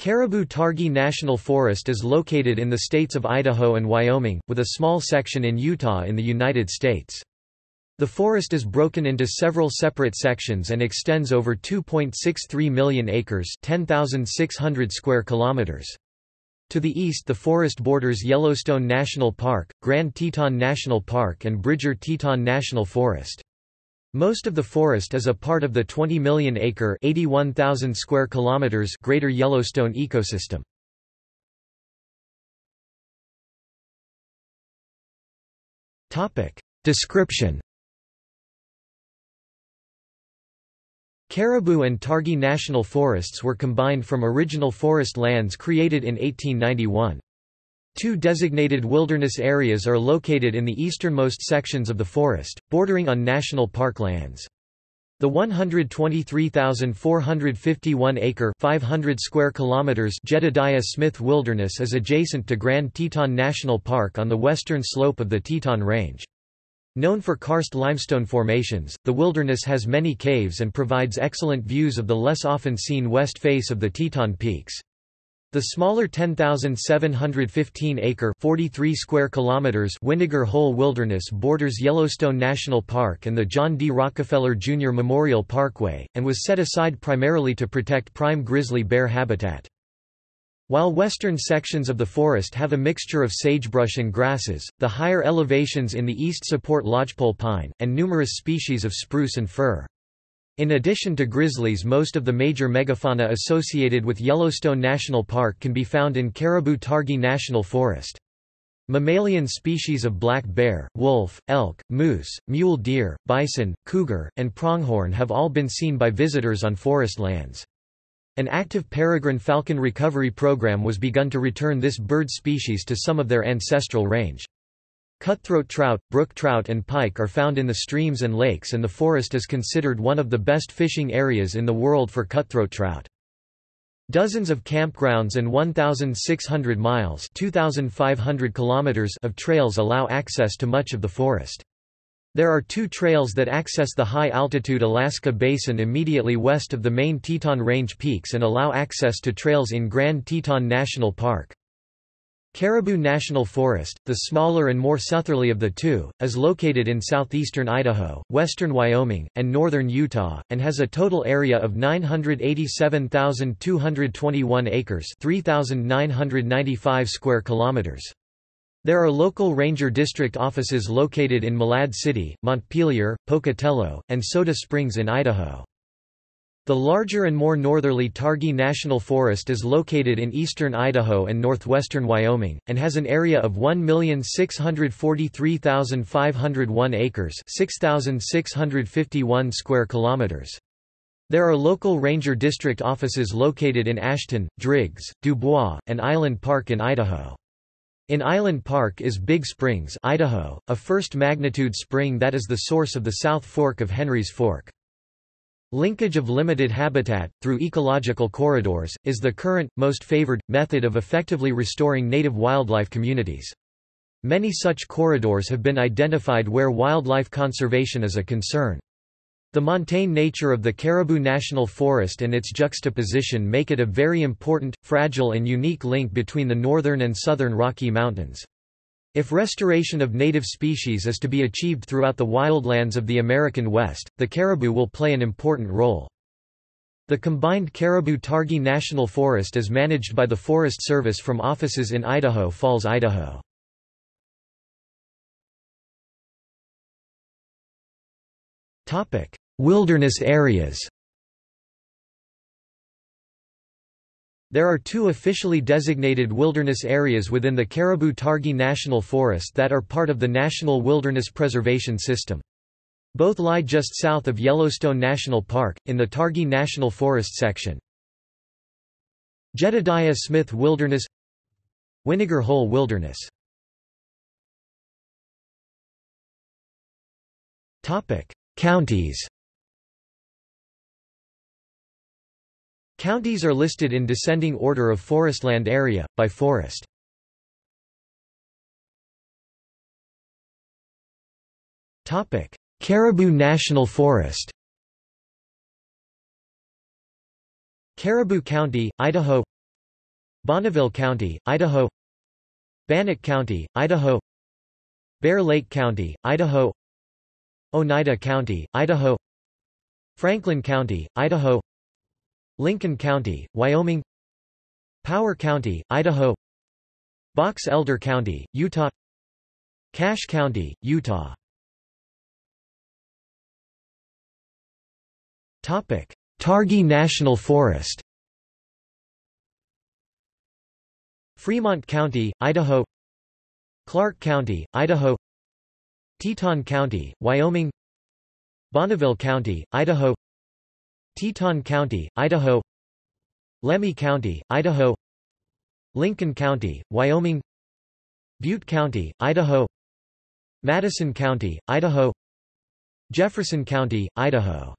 Caribou-Targhee National Forest is located in the states of Idaho and Wyoming, with a small section in Utah in the United States. The forest is broken into several separate sections and extends over 2.63 million acres 10,600 square kilometers. To the east the forest borders Yellowstone National Park, Grand Teton National Park and Bridger Teton National Forest. Most of the forest is a part of the 20 million acre 81,000 square kilometers Greater Yellowstone ecosystem. Topic: Description Caribou and Targhee National Forests were combined from original forest lands created in 1891. Two designated wilderness areas are located in the easternmost sections of the forest, bordering on national park lands. The 123,451-acre (500 square kilometers) Jedediah Smith Wilderness is adjacent to Grand Teton National Park on the western slope of the Teton Range. Known for karst limestone formations, the wilderness has many caves and provides excellent views of the less often seen west face of the Teton Peaks. The smaller 10,715-acre (43 square kilometers) Winegar Hole Wilderness borders Yellowstone National Park and the John D. Rockefeller Jr. Memorial Parkway, and was set aside primarily to protect prime grizzly bear habitat. While western sections of the forest have a mixture of sagebrush and grasses, the higher elevations in the east support lodgepole pine, and numerous species of spruce and fir. In addition to grizzlies most of the major megafauna associated with Yellowstone National Park can be found in Caribou-Targhee National Forest. Mammalian species of black bear, wolf, elk, moose, mule deer, bison, cougar, and pronghorn have all been seen by visitors on forest lands. An active peregrine falcon recovery program was begun to return this bird species to some of their ancestral range. Cutthroat trout, brook trout and pike are found in the streams and lakes and the forest is considered one of the best fishing areas in the world for cutthroat trout. Dozens of campgrounds and 1,600 miles 2,500 kilometers of trails allow access to much of the forest. There are two trails that access the high-altitude Alaska Basin immediately west of the main Teton Range peaks and allow access to trails in Grand Teton National Park. Caribou National Forest, the smaller and more southerly of the two, is located in southeastern Idaho, western Wyoming, and northern Utah, and has a total area of 987,221 acres 3,995 square kilometers. There are local ranger district offices located in Malad City, Montpelier, Pocatello, and Soda Springs in Idaho. The larger and more northerly Targhee National Forest is located in eastern Idaho and northwestern Wyoming, and has an area of 1,643,501 acres 6,651 square kilometers. There are local ranger district offices located in Ashton, Driggs, Dubois, and Island Park in Idaho. In Island Park is Big Springs Idaho, a first-magnitude spring that is the source of the South Fork of Henry's Fork. Linkage of limited habitat, through ecological corridors, is the current, most favored, method of effectively restoring native wildlife communities. Many such corridors have been identified where wildlife conservation is a concern. The montane nature of the Caribou National Forest and its juxtaposition make it a very important, fragile and unique link between the northern and southern Rocky Mountains. If restoration of native species is to be achieved throughout the wildlands of the American West, the caribou will play an important role. The combined Caribou-Targhee National Forest is managed by the Forest Service from offices in Idaho Falls, Idaho. Wilderness areas There are two officially designated wilderness areas within the Caribou-Targhee National Forest that are part of the National Wilderness Preservation System. Both lie just south of Yellowstone National Park, in the Targhee National Forest section. Jedediah Smith Wilderness Winegar Hole Wilderness Counties Counties are listed in descending order of forestland area, by forest. Caribou National Forest Caribou County, Idaho Bonneville County, Idaho Bannock County, Idaho Bear Lake County, Idaho Oneida County, Idaho Franklin County, Idaho Lincoln County, Wyoming. Power County, Idaho. Box Elder County, Utah. Cache County, Utah. Topic: Targhee National Forest. Fremont County, Idaho. Clark County, Idaho. Teton County, Wyoming. Bonneville County, Idaho Teton County, Idaho. Lemhi County, Idaho. Lincoln County, Wyoming. Butte County, Idaho. Madison County, Idaho. Jefferson County, Idaho